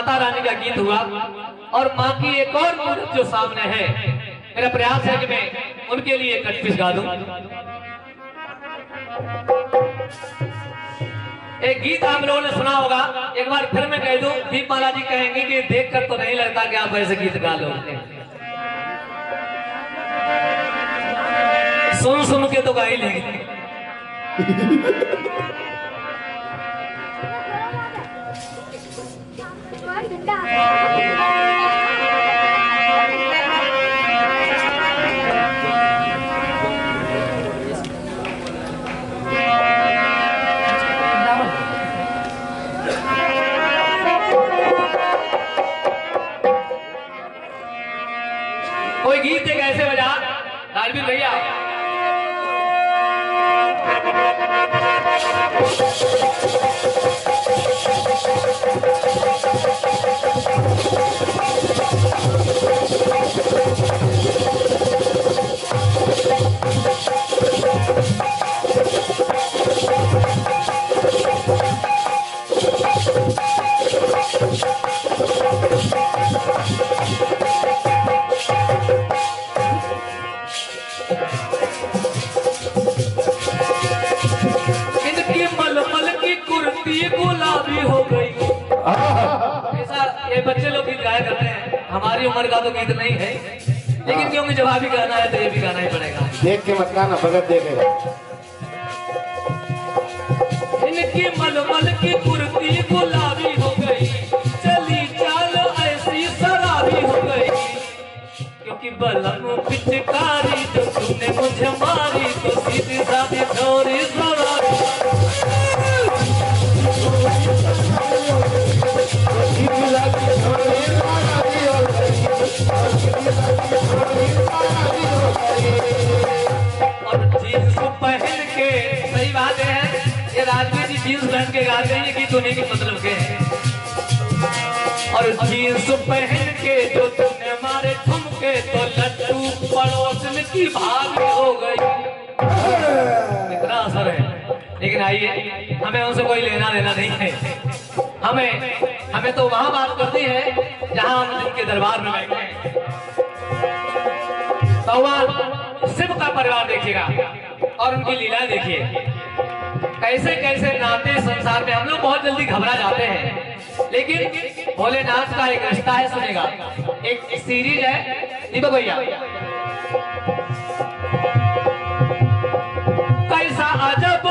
माता रानी का गीत हुआ और माँ की एक और मूर्त जो सामने है, मेरा प्रयास है कि मैं उनके लिए कटपीस गा दूँ। एक गीत आप लोगों ने सुना होगा, एक बार फिर मैं कह दूँ दीपमाला जी कहेंगे कि देख कर तो नहीं लगता कि आप ऐसे गीत गा लो सुन सुन के तो गा ही लेंगे। गीत एक ऐसे बजा भैया। हमारी उम्र का तो गीत नहीं है। लेकिन क्योंकि जवाबी गाना है तो ये भी गाना ही पड़ेगा। देख के मत गाना भगत देखेगा। इनकी मलमल की कुर्ती गुलाबी हो गई चली चाल ऐसी शराबी हो गई। क्योंकि बलम पिचकारी जो तुमने मुझे मारी तो सीधी साधी छोरी के हैं ये गीत उन्हीं के मतलब के। और जीन्स पहन के जो तुमने मारे ठुमके तो लट्टू पड़ोसन की भागी हो गई। इतना असर है। लेकिन आइए, हमें उनसे कोई लेना देना नहीं है। हमें हमें तो वहाँ बात करनी है, जहाँ हम जिनके दरबार में बैठे हैं। भगवान शिव का परिवार देखिएगा और उनकी लीला देखिए। कैसे कैसे नाते संसार में, हम लोग बहुत जल्दी घबरा जाते हैं। लेकिन भोलेनाथ का एक रिश्ता है, सुनेगा। एक सीरीज़ है, दीपक भैया। कैसा अजब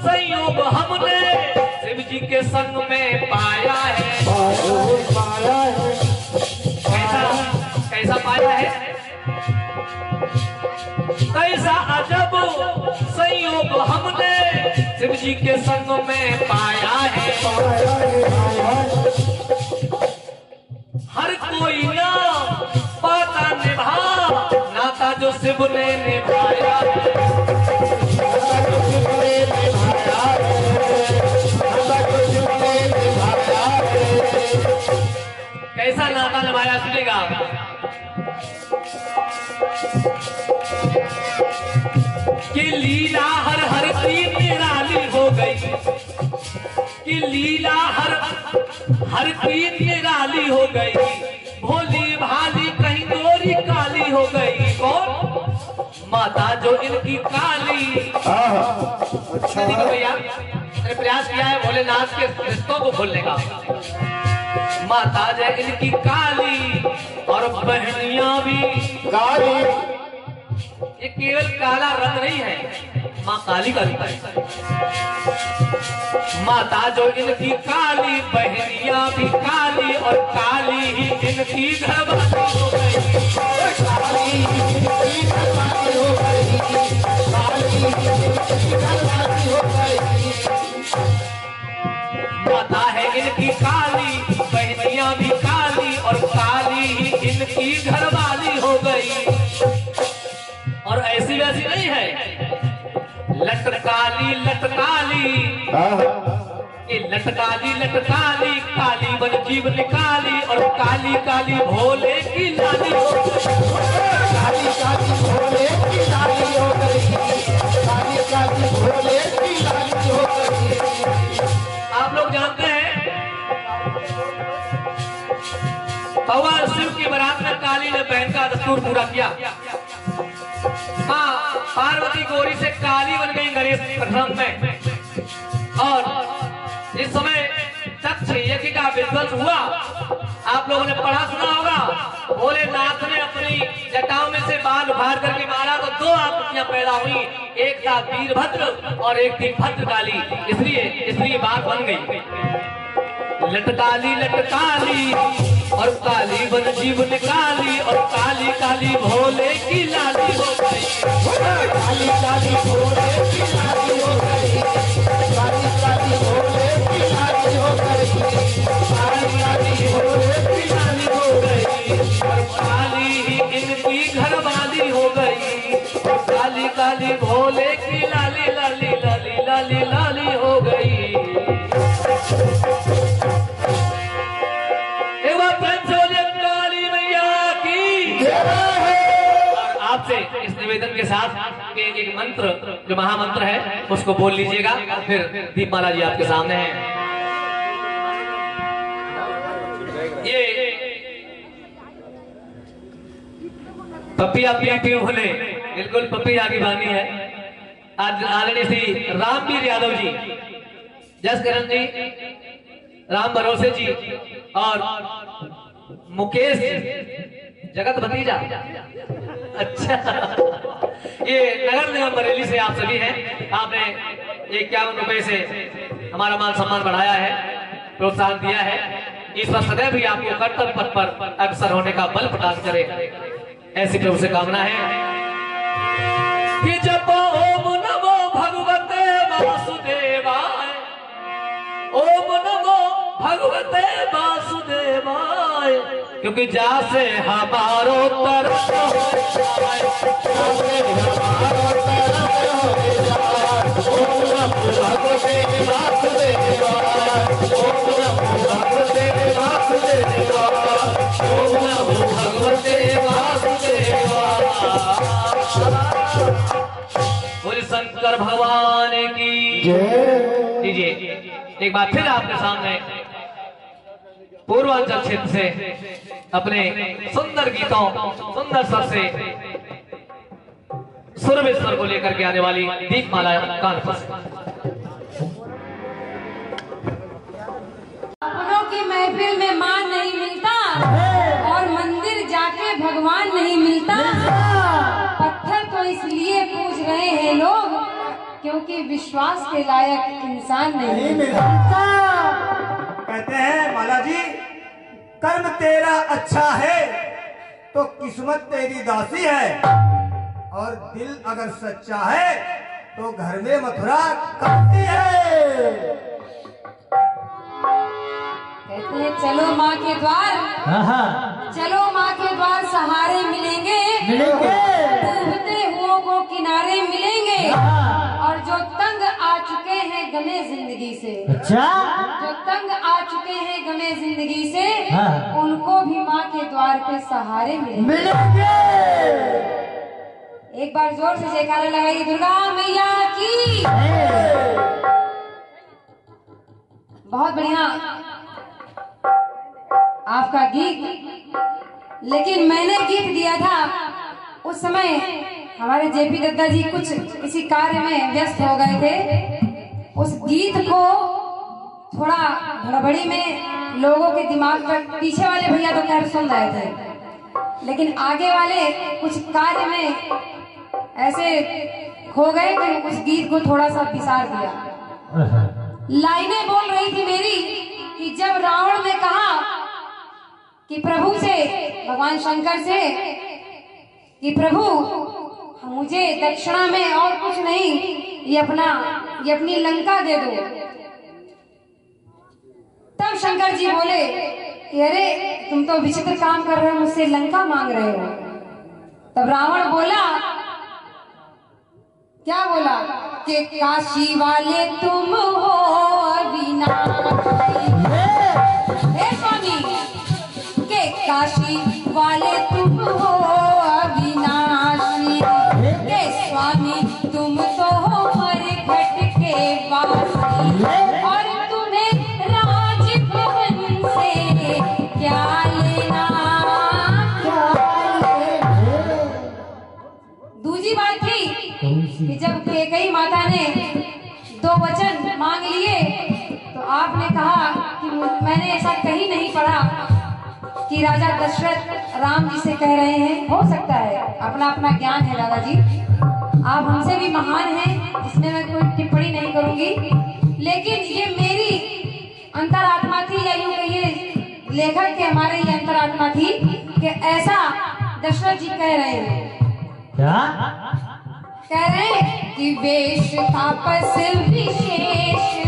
संयोग हमने शिव जी के संग में पाया है। कैसा कैसा पाया है? कैसा अजब संयोग शिव जी के संग में पाया है। हर कोई ना पाता निभा, नाता जो शिव ने निभाया कैसा नाता निभाया सुनेगा कि लीला हर कि लीला हर हर की निराली हो गई। भोली भाली कहीं गोरी काली हो गई। कौन? माता जो इनकी काली। अच्छा। भैया मैंने प्रयास किया है भोलेनाथ के रिश्तों को खोलने का। माता जो इनकी काली और बहनिया भी। काली? ये केवल काला रंग नहीं है माँ काली का रूप है। माता जो इनकी काली बहनिया भी काली, और काली ही इनकी माता है इनकी काली बहनिया भी काली, और काली ही इनकी घरवाली हो गई। और ऐसी वैसी नहीं है। लटकाली लटकाली। लटकाली लटकाली काली बन जीव निकाली और काली काली भोले की लाली काली काली भोले की लाली हो गई। काली काली भोले की लाली हो गई। आप लोग जानते हैं पवार शिव की बारात में काली ने बहन का दस्तूर पूरा किया। पार्वती गोरी से काली बन गई गणेश प्रथम में। और इस समय तक्ष यज्ञ का विध्वंस हुआ। आप लोगों ने पढ़ा सुना होगा भोलेनाथ ने अपनी जटाओं में से बाल उखाड़ करके मारा तो दो आकृतियाँ पैदा हुई, एक था वीरभद्र और एक थी भद्रकाली। इसलिए इसलिए बात बन गई। लटकाली लटकाली, और काली बन जीवन काली और काली काली भोले की लाली हो गई। काली काली भोले की लाली हो गई। काली काली भोले के साथ कि एक मंत्र, जो महामंत्र है, उसको बोल लीजिएगा फिर दीपमाला जी आपके सामने है। ये पपिया पी पी बोले बिल्कुल पपिया की बानी है। आज आदरणीय श्री रामवीर यादव जी, जस करण जी, राम भरोसे जी और मुकेश जगत भतीजा। अच्छा। ये नगर निगम बरेली से आप सभी हैं। आपने इक्यावन रुपए से हमारा मान सम्मान बढ़ाया है, प्रोत्साहन दिया है। ईश्वर सदैव भी आपको कर्तव्य पथ पर अग्रसर होने का बल प्रदान करे। ऐसी प्रभु से कामना है। कि जब ओम नमो भगवते वासुदेवाय, ओम नमो भगवते वासुदेवाय, क्योंकि जासे हमारो तरफ़ भगवान की। लीजिए एक बार फिर आपके सामने पूर्वांचल क्षेत्र से अपने सुंदर गीतों, सुंदर सर से सुरवेश्वर को लेकर के आने वाली दीपमाला कान क्योंकि विश्वास के लायक इंसान नहीं मिलता कहते हैं माला जी कर्म तेरा अच्छा है तो किस्मत तेरी दासी है। और दिल अगर सच्चा है तो घर में मथुरा काशी है। कहते हैं चलो माँ के द्वार चलो माँ के द्वार सहारे मिलेंगे। डूबते हुओं को किनारे मिलेंगे। और जो तंग आ चुके हैं गमे ज़िंदगी से। अच्छा। जो तंग आ चुके हैं गमे ज़िंदगी से हाँ। उनको भी माँ के द्वार पे सहारे मिलेंगे। एक बार ज़ोर से जयकारा लगाइए दुर्गा मैया की। बहुत बढ़िया। आपका गीत। लेकिन मैंने गीत दिया था उस समय हमारे जेपी दत्ता जी कुछ किसी कार्य में व्यस्त हो गए थे। उस गीत को थोड़ा हड़बड़ी में लोगों के दिमाग पर पीछे वाले भैया तो खैर सुन रहे थे। लेकिन आगे वाले कुछ कार्य में ऐसे खो गए कि उस गीत को थोड़ा सा पिसार दिया। लाइनें बोल रही थी मेरी कि जब रावण ने कहा कि प्रभु से, भगवान शंकर से कि प्रभु मुझे दक्षिणा में और कुछ नहीं, ये अपना, ये अपनी लंका दे दो। तब शंकर जी बोले, कि अरे, तुम तो विचित्र काम कर रहे हो, मुझसे लंका मांग रहे हो। तब रावण बोला, क्या बोला? कि काशी वाले तुम हो अविनाशी। हे स्वामी, के काशी वाले तुम मैंने ऐसा कहीं नहीं पढ़ा कि राजा दशरथ राम जी से कह रहे हैं हो सकता है अपना अपना ज्ञान है दादाजी। आप हमसे भी महान हैं इसमें मैं कोई टिप्पणी नहीं करूँगी। लेकिन ये मेरी अंतरात्मा थी या यूँ कहिए लेखक के हमारे ये अंतरात्मा थी कि ऐसा दशरथ जी कह रहे हैं। क्या? कह रहे हैं कि वेश तापस विशेष।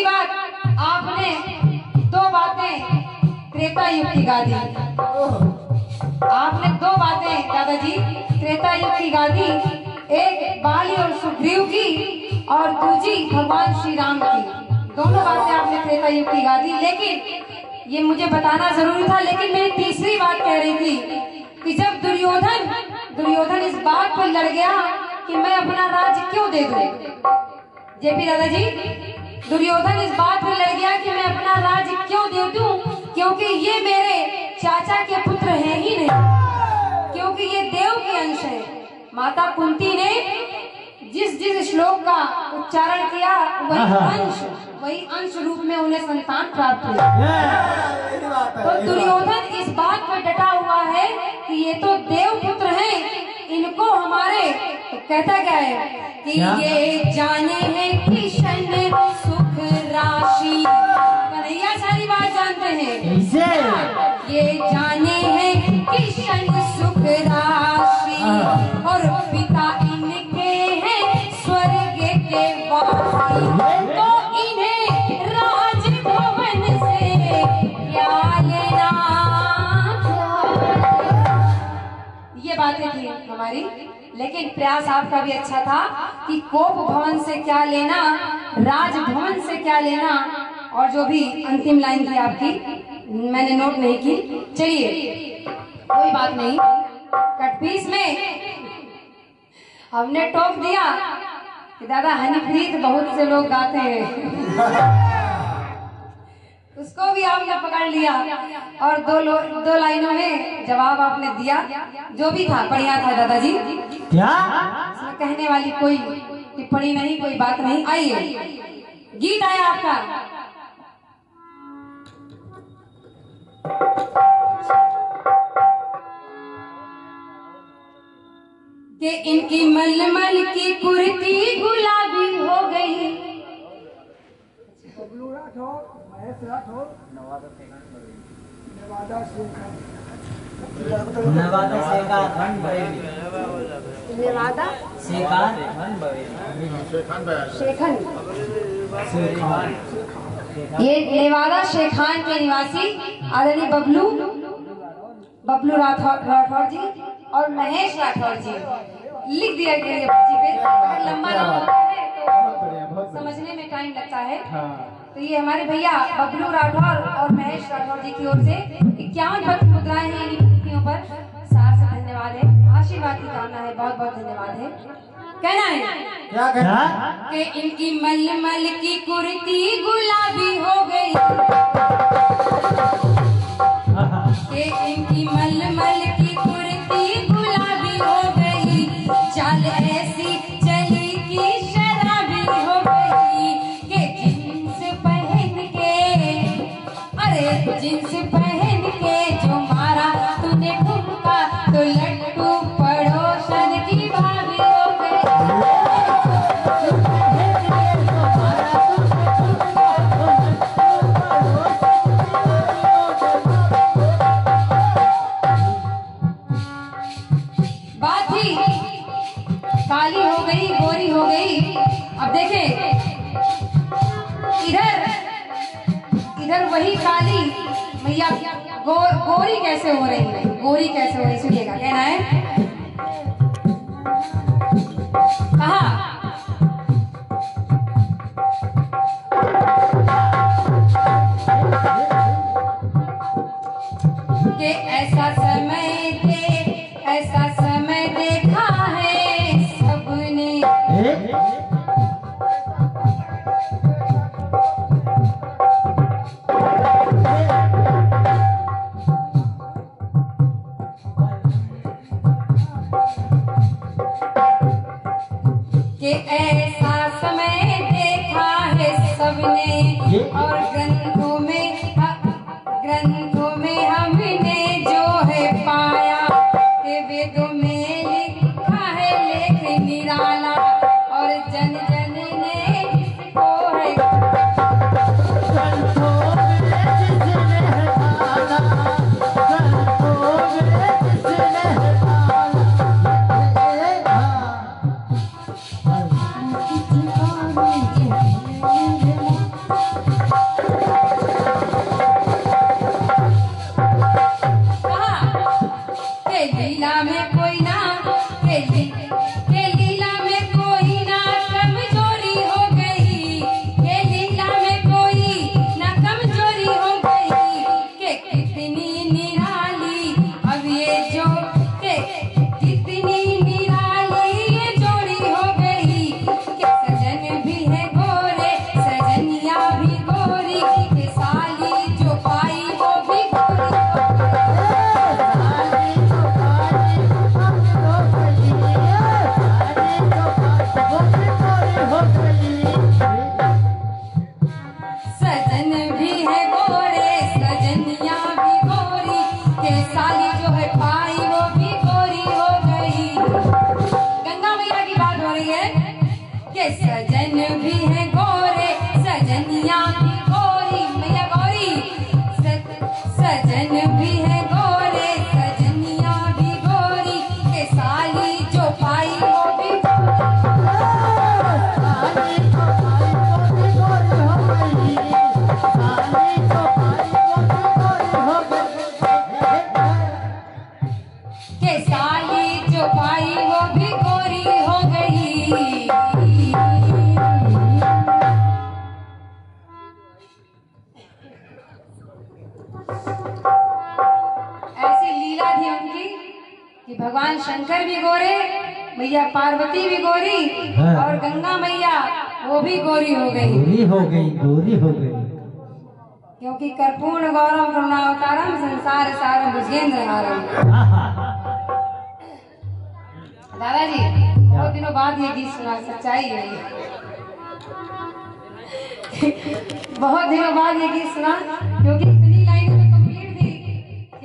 तीजी बात आपने दो बातें त्रेता युग की गा दी। आपने दो बातें, दादाजी, त्रेता युग की गा दी। एक बाली और सुग्रीव की और दूसरी भगवान श्री राम की। दोनों बातें आपने त्रेता युग की गा दी। लेकिन ये मुझे बताना ज़रूरी था, लेकिन मेरी तीसरी बात कह रही थी कि जब दुर्योधन दुर्योधन इस बात पर लड़ गया कि मैं अपना राज्य क्यों दे दूँ? जेपी दादाजी? दुर्योधन इस बात पर लड़ गया कि मैं अपना राज क्यों दे दूँ क्योंकि ये मेरे चाचा के पुत्र हैं ही नहीं। क्योंकि ये देव के अंश है। माता कुंती ने जिस जिस श्लोक का उच्चारण किया वही अंश वही अंश रूप में उन्हें संतान प्राप्त हुई। बात है, तो है। दुर्योधन इस बात पर डटा हुआ है कि ये तो देव पुत्र हैं। इनको हमारे कहता क्या है कि ये जाने हैं सुख ये जाने हैं किशन सुख राशि हाँ। और पिता इनके हैं स्वर्ग के वासी। तो इन्हें राजभवन से क्या लेना? ये बातें थी हमारी। लेकिन प्रयास आपका भी अच्छा था कि कोप भवन से क्या लेना राजभवन से क्या लेना और जो भी अंतिम लाइन थी आपकी मैंने नोट नहीं की। चलिए कोई बात नहीं। कटपीस में हमने टॉप दिया कि दादा हनीप्रीत बहुत से लोग गाते हैं। उसको भी आपने पकड़ लिया और दो लो, दो लाइनों में जवाब आपने दिया जो भी था बढ़िया था दादाजी। क्या? इसमें कहने वाली कोई टिप्पणी नहीं कोई बात नहीं। आइए गीत आया आपका। कि इनकी मलमल की कुर्ती गुलाबी हो गई। बबलू राठौर महेश राठौर नवादा ये नेवादा शेखान के निवासी आदरणीय बबलू बबलू राठौर राठौर जी। और महेश राठौर जी। लिख दिया गया है पर्ची पे। अगर लंबा नाम होता है तो समझने में टाइम लगता है। तो ये हमारे भैया बबलू राठौर और महेश राठौर जी की ओर से इक्यावन पत्र मुद्राएँ हैं इन मूर्तियों पर। सार से धन्यवाद है। आशीर्वाद की कामना है। बहुत बहुत धन्यवाद है। कहना है क्या क्या? कि इनकी मलमल की कुर्ती गुलाबी हो गई। काली हो गई गोरी हो गई। अब देखें इधर इधर वही काली मैया गो, गोरी कैसे हो रही है? गोरी कैसे हो रही सुनिएगा कहना है। कहा? ऐसा 就谢谢 ऐसी लीला थी उनकी कि भगवान शंकर भी गोरे मैया पार्वती भी गोरी हाँ। और गंगा मैया वो भी गोरी हो गई। गोरी हो गई गोरी हो गई। क्योंकि कर्पूर्ण गौरव करुणावतारम संसार सारम भुजेंद्र हारम दादाजी बहुत दिनों बाद ये गीत सुना सच्चाई है बहुत दिनों बाद ये गीत सुना क्योंकि